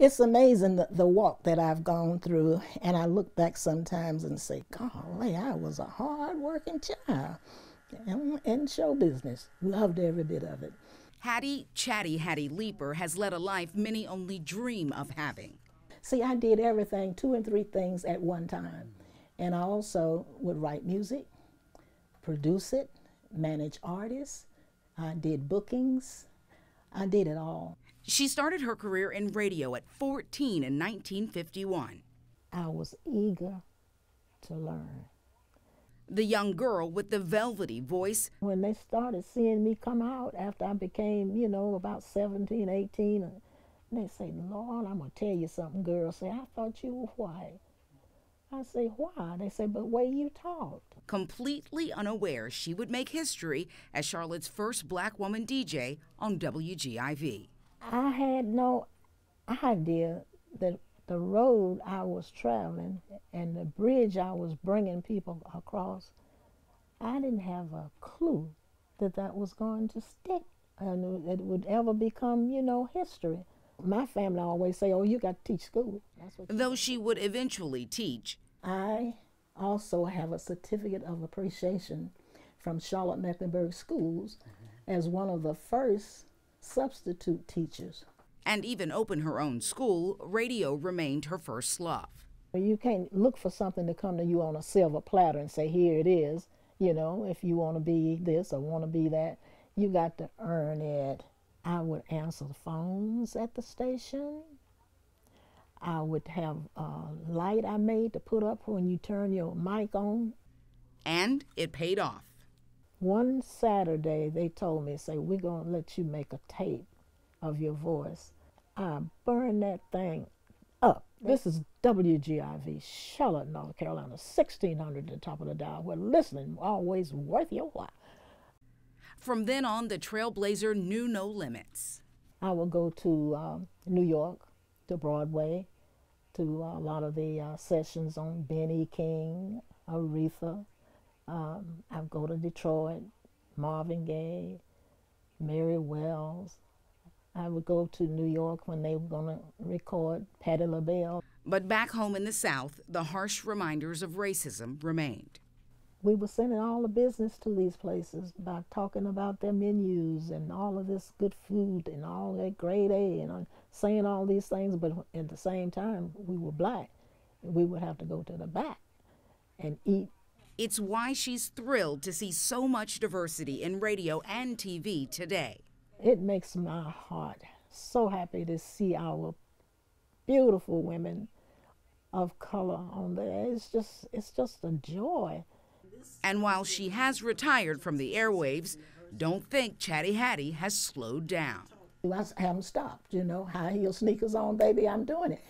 It's amazing the, the walk that I've gone through, and I look back sometimes and say, golly, I was a hard-working child in, in show business. Loved every bit of it. Hattie Chatty Hatty Leeper has led a life many only dream of having. See, I did everything, two and three things at one time. And I also would write music, produce it, manage artists, I did bookings, I did it all. She started her career in radio at 14 in 1951. I was eager to learn. The young girl with the velvety voice. When they started seeing me come out after I became, you know, about 17, 18, uh, they say, Lord, I'm going to tell you something, girl. Say, I thought you were white. I say, why? They say, but way you talked. Completely unaware she would make history as Charlotte's first black woman DJ on WGIV. I had no idea that the road I was traveling and the bridge I was bringing people across, I didn't have a clue that that was going to stick and that it would ever become, you know, history. My family always say, "Oh, you got to teach school." Though she would eventually teach, I also have a certificate of appreciation from Charlotte Mecklenburg Schools mm-hmm. as one of the first substitute teachers. And even open her own school, radio remained her first love. You can't look for something to come to you on a silver platter and say, here it is. You know, if you want to be this or want to be that, you got to earn it. I would answer the phones at the station. I would have a light I made to put up when you turn your mic on. And it paid off. One Saturday, they told me, say, we're going to let you make a tape of your voice. I burned that thing up. This is WGIV, Charlotte, North Carolina, 1600 at the top of the dial, where listening always worth your while. From then on, the Trailblazer knew no limits. I would go to um, New York, to Broadway, to a lot of the uh, sessions on Benny King, Aretha, um, I would go to Detroit, Marvin Gaye, Mary Wells. I would go to New York when they were going to record Patti LaBelle. But back home in the South, the harsh reminders of racism remained. We were sending all the business to these places by talking about their menus and all of this good food and all that grade A and uh, saying all these things, but at the same time, we were black. We would have to go to the back and eat it's why she's thrilled to see so much diversity in radio and TV today. It makes my heart so happy to see our beautiful women of color on there. It's just it's just a joy. And while she has retired from the airwaves, don't think Chatty Hatty has slowed down. I haven't stopped, you know. High heel sneakers on, baby, I'm doing it.